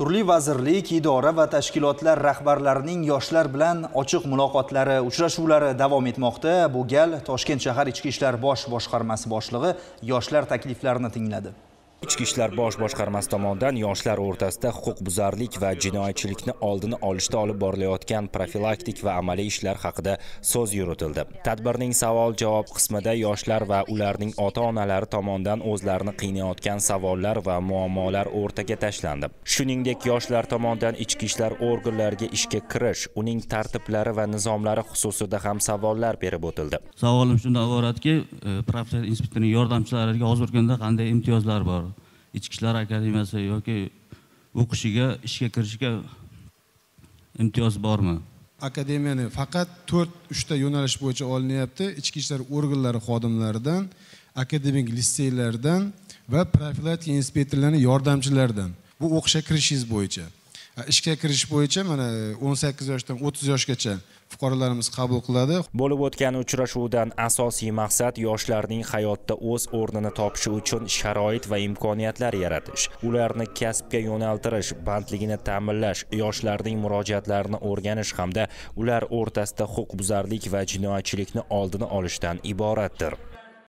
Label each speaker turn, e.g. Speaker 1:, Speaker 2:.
Speaker 1: turli vazirlik idora va tashkilotlar rahbarlarining yoshlar bilan ochiq muloqotlari uchrashuvlari davom etmoqda. Bu gal toshkent shahar ichki ishlar bosh boshqarmasi boshlig'i yoshlar takliflarini tingladi.
Speaker 2: Ichki ishlar bosh boshqarmasi tomonidan yoshlar o'rtasida huquqbuzarlik va jinoyatchilikni oldini olishda olib borilayotgan profilaktik va amaliy ishlar haqida so'z yuritildi. Tadbirning savol javob qismida yoshlar va ularning ota onalari tomonidan o'zlarini qiynayotgan savollar va muammolar o'rtaga tashlandi. Shuningdek yoshlar tomonidan ichki ishlar organlariga ishga kirish uning tartiblari va nizomlari xususida ham savollar berib o'tildi.
Speaker 3: Savolim shundan iboratki e, professor inspektorning yordamchilariga hozirgi kunda qanday imtiyozlar bor? Ichki ishlar akademiyasi yoki o'qishiga ishga kirishiga imtiyoz bormi?
Speaker 4: Akademiyani faqat to'rt uchta yo'nalish bo'yicha olinyapti. Ichki ishlar organlari xodimlaridan akademik litseylardan va profilaktika inspektorlarni yordamchilaridan. Bu o'qishga kirishingiz bo'yicha. Ishga kirish bo'yicha mana o'n sakkiz yoshdan o'ttiz yoshgacha fuqarolarimiz qabul qiladi.
Speaker 2: Bo'lib o'tgan uchrashuvdan asosiy maqsad yoshlarning hayotda o'z o'rnini topishi uchun sharoit va imkoniyatlar yaratish. Ularni kasbga yo'naltirish bandligini ta'minlash yoshlarning murojaatlarini o'rganish hamda ular o'rtasida huquqbuzarlik va jinoyatchilikni oldini olishdan iboratdir.